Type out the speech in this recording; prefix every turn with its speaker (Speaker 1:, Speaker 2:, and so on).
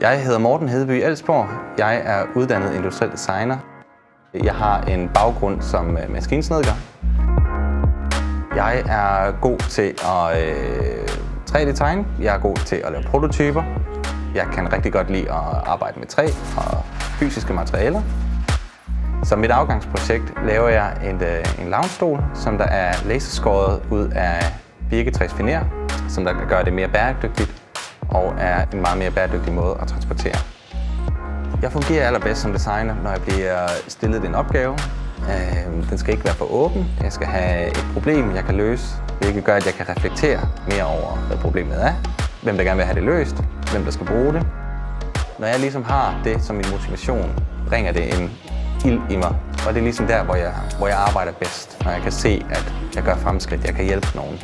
Speaker 1: Jeg hedder Morten Hedeby Elsborg. Jeg er uddannet industriel designer. Jeg har en baggrund som øh, maskinsnedker. Jeg er god til at øh, 3D-tegne. Jeg er god til at lave prototyper. Jeg kan rigtig godt lide at arbejde med træ og fysiske materialer. Som mit afgangsprojekt laver jeg en, øh, en loungestol, som der er laserskåret ud af birketræsfiner, som der gør det mere bæredygtigt og er en meget mere bæredygtig måde at transportere. Jeg fungerer allerbedst som designer, når jeg bliver stillet en opgave. Øhm, den skal ikke være for åben. Jeg skal have et problem, jeg kan løse, hvilket gør, at jeg kan reflektere mere over, hvad problemet er, hvem der gerne vil have det løst, hvem der skal bruge det. Når jeg ligesom har det som min motivation, bringer det en ild i mig. Og det er ligesom der, hvor jeg, hvor jeg arbejder bedst, når jeg kan se, at jeg gør fremskridt, jeg kan hjælpe nogen.